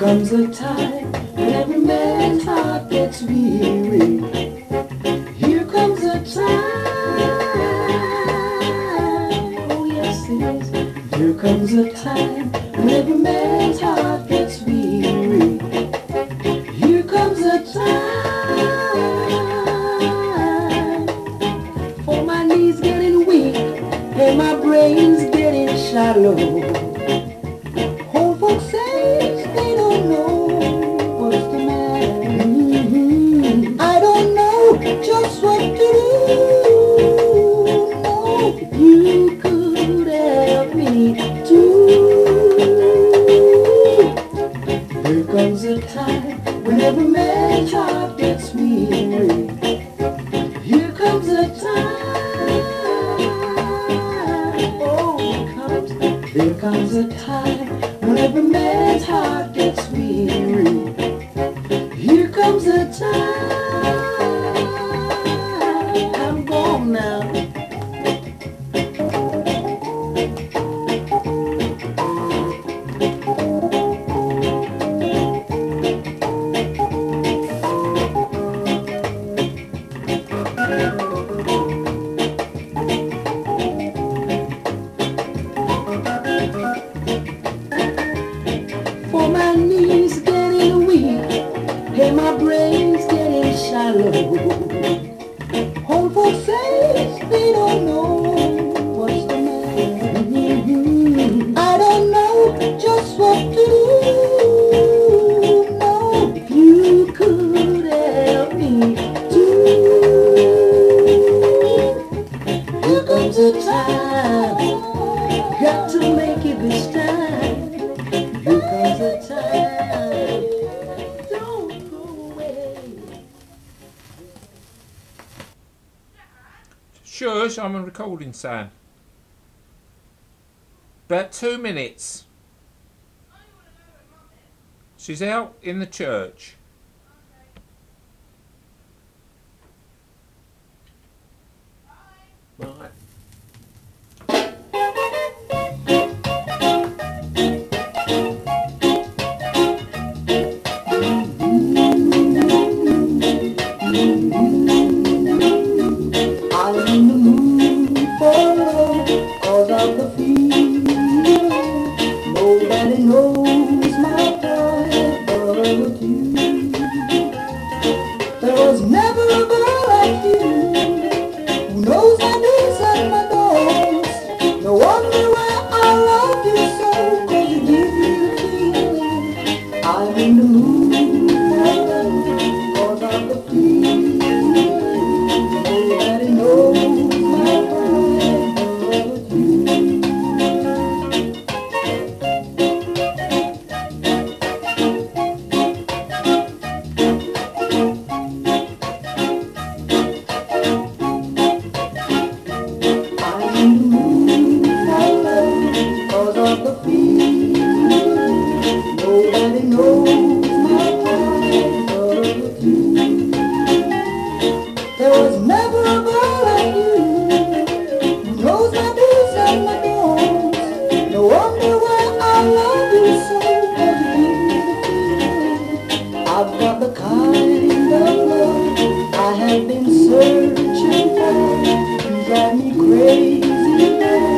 comes a time when every man's heart gets weary. Here comes a time, oh yes it is. Here comes a time when every man's heart gets weary. Here comes a time, for my knees getting weak and my brain's getting shallow. comes a time when every man's heart gets weary. Here comes a time. Oh. Shush, I'm recording, Sam. About two minutes. She's out in the church. Okay. Bye. Bye. searching for drive me crazy.